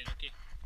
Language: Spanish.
Martín aquí.